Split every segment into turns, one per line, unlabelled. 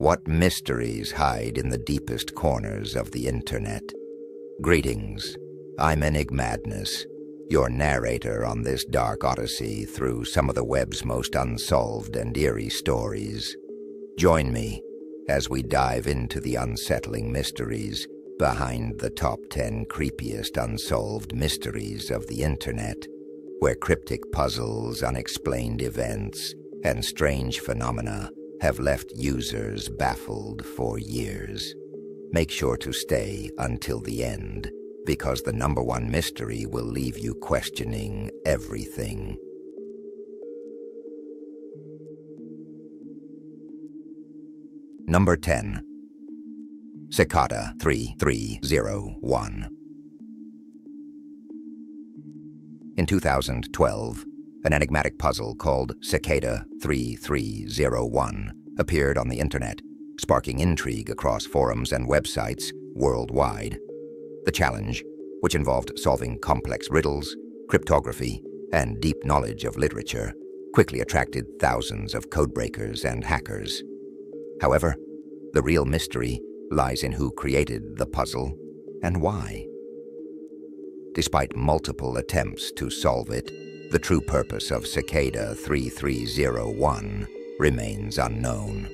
What mysteries hide in the deepest corners of the internet? Greetings. I'm Enigmadness, your narrator on this dark odyssey through some of the web's most unsolved and eerie stories. Join me as we dive into the unsettling mysteries behind the top 10 creepiest unsolved mysteries of the internet, where cryptic puzzles, unexplained events, and strange phenomena have left users baffled for years. Make sure to stay until the end, because the number one mystery will leave you questioning everything. Number 10. Cicada 3301. In 2012, an enigmatic puzzle called Cicada 3301 appeared on the internet, sparking intrigue across forums and websites worldwide. The challenge, which involved solving complex riddles, cryptography, and deep knowledge of literature, quickly attracted thousands of codebreakers and hackers. However, the real mystery lies in who created the puzzle and why. Despite multiple attempts to solve it, the true purpose of Cicada 3301 remains unknown.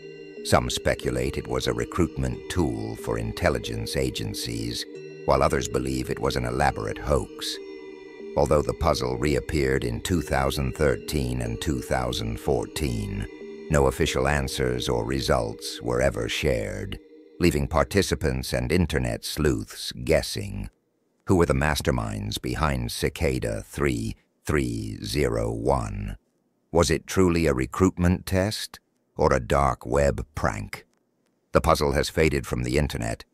Some speculate it was a recruitment tool for intelligence agencies, while others believe it was an elaborate hoax. Although the puzzle reappeared in 2013 and 2014, no official answers or results were ever shared, leaving participants and internet sleuths guessing. Who were the masterminds behind Cicada 3 301. Was it truly a recruitment test or a dark web prank? The puzzle has faded from the internet,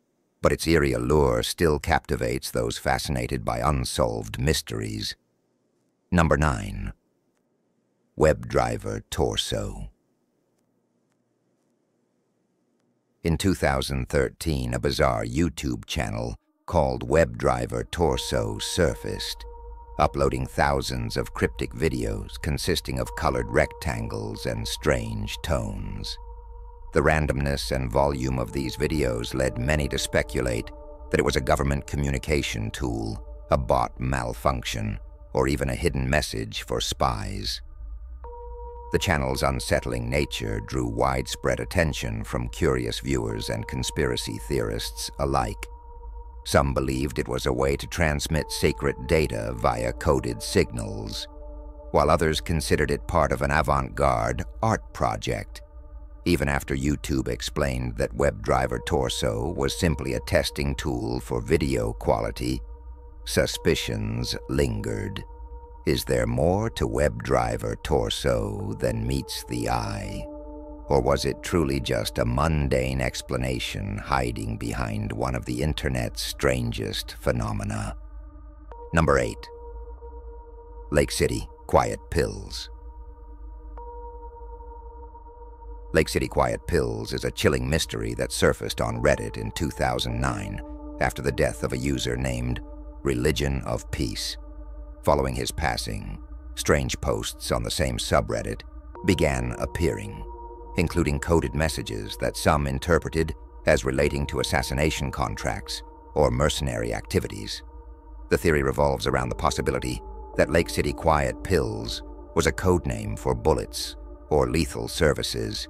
but its eerie allure still captivates those fascinated by unsolved mysteries. Number 9. WebDriver Torso In 2013, a bizarre YouTube channel called WebDriver Torso surfaced uploading thousands of cryptic videos consisting of colored rectangles and strange tones. The randomness and volume of these videos led many to speculate that it was a government communication tool, a bot malfunction, or even a hidden message for spies. The channel's unsettling nature drew widespread attention from curious viewers and conspiracy theorists alike. Some believed it was a way to transmit secret data via coded signals, while others considered it part of an avant-garde art project, even after YouTube explained that WebDriver Torso was simply a testing tool for video quality, suspicions lingered. Is there more to WebDriver Torso than meets the eye? Or was it truly just a mundane explanation hiding behind one of the internet's strangest phenomena? Number 8. Lake City Quiet Pills Lake City Quiet Pills is a chilling mystery that surfaced on Reddit in 2009 after the death of a user named Religion of Peace. Following his passing, strange posts on the same subreddit began appearing including coded messages that some interpreted as relating to assassination contracts or mercenary activities. The theory revolves around the possibility that Lake City Quiet Pills was a code name for bullets or lethal services,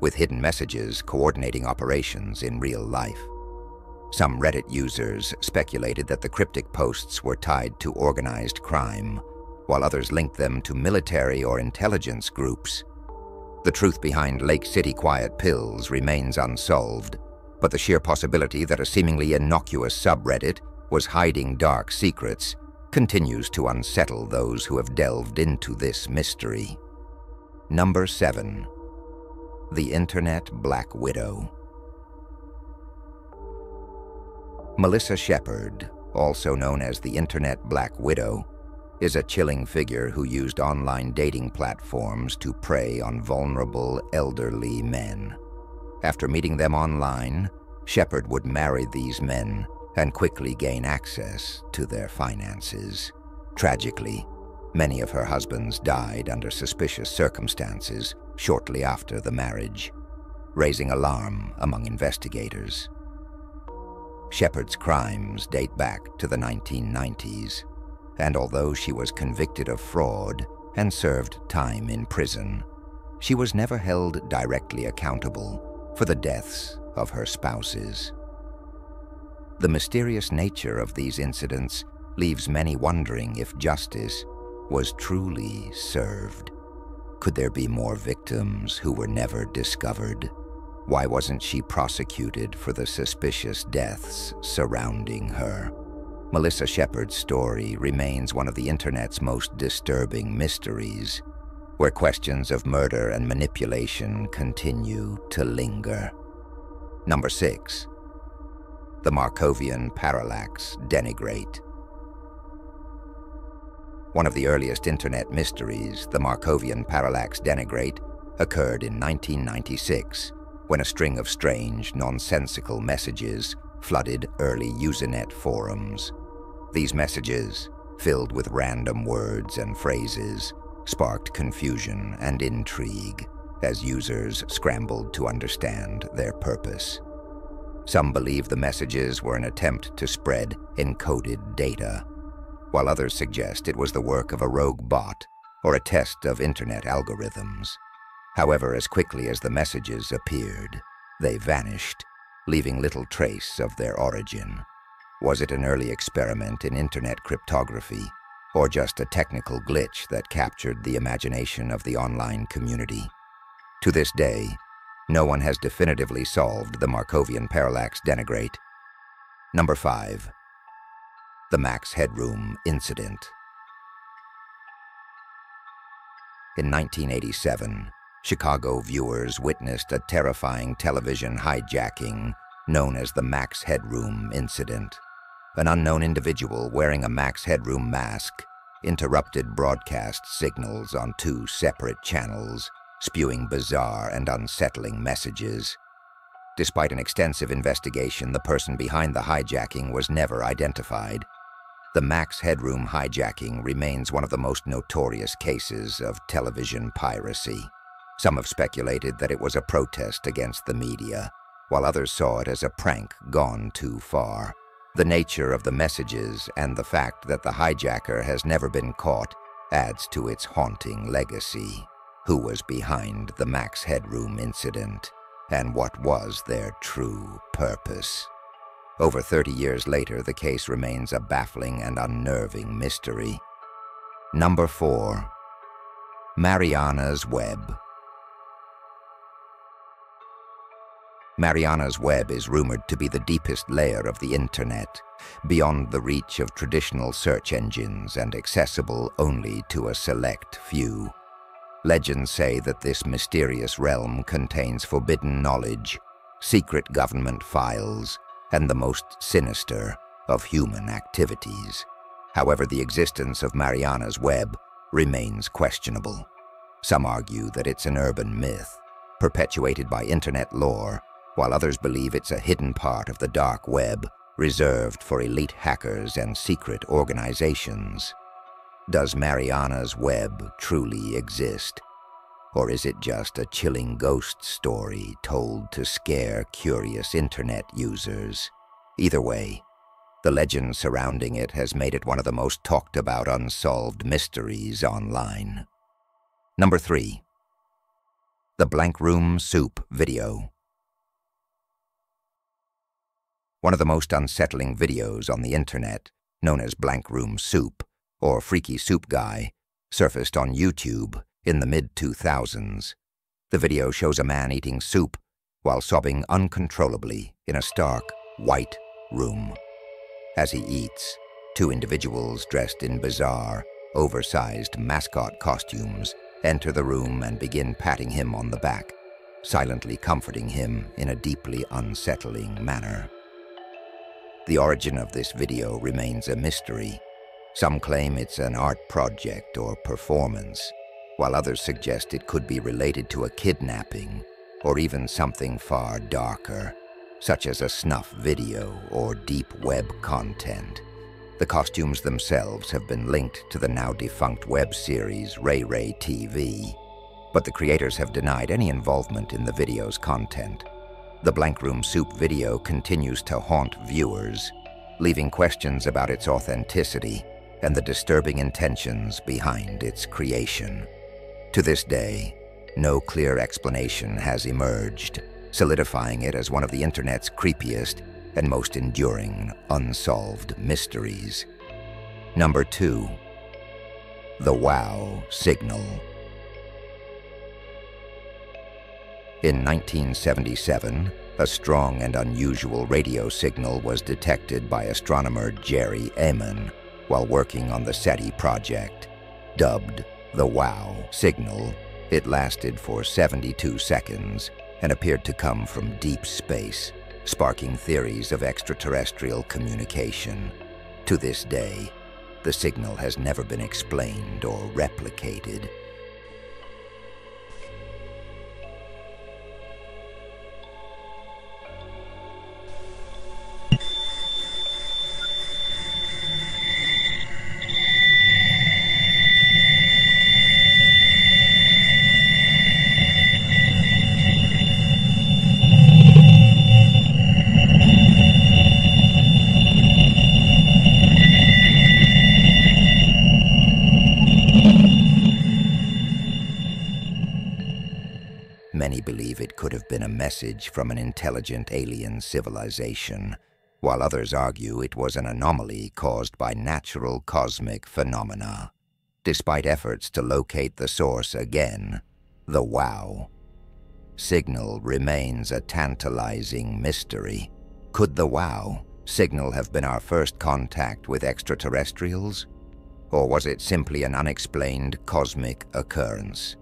with hidden messages coordinating operations in real life. Some Reddit users speculated that the cryptic posts were tied to organized crime, while others linked them to military or intelligence groups the truth behind Lake City Quiet Pills remains unsolved, but the sheer possibility that a seemingly innocuous subreddit was hiding dark secrets continues to unsettle those who have delved into this mystery. Number 7. The Internet Black Widow Melissa Shepard, also known as the Internet Black Widow, is a chilling figure who used online dating platforms to prey on vulnerable elderly men. After meeting them online, Shepard would marry these men and quickly gain access to their finances. Tragically, many of her husbands died under suspicious circumstances shortly after the marriage. raising alarm among investigators. Shepard's crimes date back to the 1990s, and although she was convicted of fraud and served time in prison, she was never held directly accountable for the deaths of her spouses. The mysterious nature of these incidents leaves many wondering if justice was truly served. Could there be more victims who were never discovered? Why wasn't she prosecuted for the suspicious deaths surrounding her? Melissa Shepard's story remains one of the internet's most disturbing mysteries, where questions of murder and manipulation continue to linger. Number 6. The Markovian Parallax Denigrate One of the earliest internet mysteries, the Markovian Parallax Denigrate, occurred in 1996 when a string of strange, nonsensical messages flooded early Usenet forums. These messages, filled with random words and phrases, sparked confusion and intrigue as users scrambled to understand their purpose. Some believe the messages were an attempt to spread encoded data, while others suggest it was the work of a rogue bot or a test of internet algorithms. However, as quickly as the messages appeared, they vanished, leaving little trace of their origin. Was it an early experiment in internet cryptography, or just a technical glitch that captured the imagination of the online community? To this day, no one has definitively solved the Markovian parallax denigrate. Number 5. The Max Headroom Incident In 1987, Chicago viewers witnessed a terrifying television hijacking known as the Max Headroom Incident. An unknown individual wearing a Max Headroom mask interrupted broadcast signals on two separate channels, spewing bizarre and unsettling messages. Despite an extensive investigation, the person behind the hijacking was never identified. The Max Headroom hijacking remains one of the most notorious cases of television piracy. Some have speculated that it was a protest against the media, while others saw it as a prank gone too far. The nature of the messages and the fact that the hijacker has never been caught adds to its haunting legacy. Who was behind the Max Headroom incident, and what was their true purpose? Over 30 years later, the case remains a baffling and unnerving mystery. Number 4. Mariana's Web Mariana's web is rumored to be the deepest layer of the internet, beyond the reach of traditional search engines and accessible only to a select few. Legends say that this mysterious realm contains forbidden knowledge, secret government files, and the most sinister of human activities. However, the existence of Mariana's web remains questionable. Some argue that it's an urban myth, perpetuated by internet lore while others believe it's a hidden part of the dark web reserved for elite hackers and secret organizations. Does Mariana's web truly exist? Or is it just a chilling ghost story told to scare curious internet users? Either way, the legend surrounding it has made it one of the most talked about unsolved mysteries online. Number 3. The Blank Room Soup Video one of the most unsettling videos on the internet, known as Blank Room Soup, or Freaky Soup Guy, surfaced on YouTube in the mid-2000s. The video shows a man eating soup while sobbing uncontrollably in a stark, white room. As he eats, two individuals dressed in bizarre, oversized mascot costumes enter the room and begin patting him on the back, silently comforting him in a deeply unsettling manner. The origin of this video remains a mystery. Some claim it's an art project or performance, while others suggest it could be related to a kidnapping or even something far darker, such as a snuff video or deep web content. The costumes themselves have been linked to the now defunct web series Ray Ray TV. but the creators have denied any involvement in the video's content. The Blank Room Soup video continues to haunt viewers, leaving questions about its authenticity and the disturbing intentions behind its creation. To this day, no clear explanation has emerged, solidifying it as one of the internet's creepiest and most enduring unsolved mysteries. Number 2. The WOW Signal In 1977, a strong and unusual radio signal was detected by astronomer Jerry Ehman while working on the SETI project. Dubbed the WOW signal, it lasted for 72 seconds and appeared to come from deep space, sparking theories of extraterrestrial communication. To this day, the signal has never been explained or replicated. Message from an intelligent alien civilization, while others argue it was an anomaly caused by natural cosmic phenomena. Despite efforts to locate the source again, the WOW signal remains a tantalizing mystery. Could the WOW signal have been our first contact with extraterrestrials? Or was it simply an unexplained cosmic occurrence?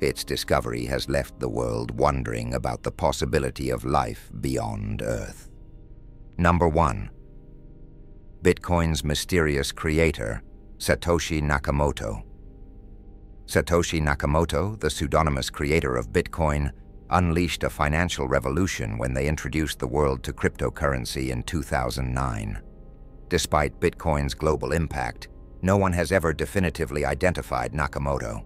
Its discovery has left the world wondering about the possibility of life beyond Earth. Number 1. Bitcoin's mysterious creator, Satoshi Nakamoto. Satoshi Nakamoto, the pseudonymous creator of Bitcoin, unleashed a financial revolution when they introduced the world to cryptocurrency in 2009. Despite Bitcoin's global impact, no one has ever definitively identified Nakamoto.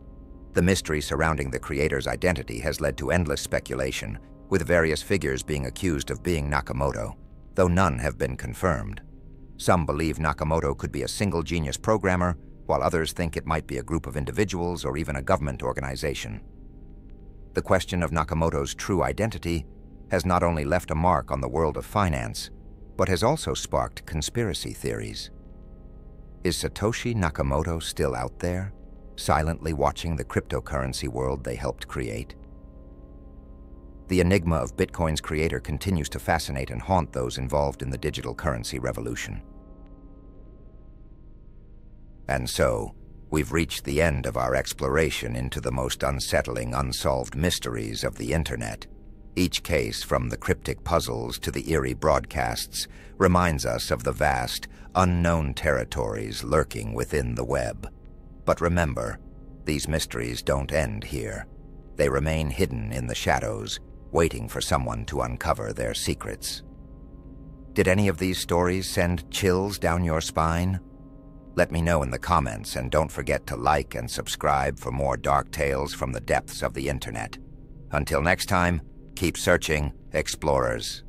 The mystery surrounding the creator's identity has led to endless speculation, with various figures being accused of being Nakamoto, though none have been confirmed. Some believe Nakamoto could be a single genius programmer, while others think it might be a group of individuals or even a government organization. The question of Nakamoto's true identity has not only left a mark on the world of finance, but has also sparked conspiracy theories. Is Satoshi Nakamoto still out there, silently watching the cryptocurrency world they helped create. The enigma of Bitcoin's creator continues to fascinate and haunt those involved in the digital currency revolution. And so, we've reached the end of our exploration into the most unsettling unsolved mysteries of the Internet. Each case, from the cryptic puzzles to the eerie broadcasts, reminds us of the vast, unknown territories lurking within the web. But remember, these mysteries don't end here. They remain hidden in the shadows, waiting for someone to uncover their secrets. Did any of these stories send chills down your spine? Let me know in the comments and don't forget to like and subscribe for more dark tales from the depths of the internet. Until next time, keep searching, explorers.